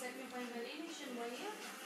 second final emission one year.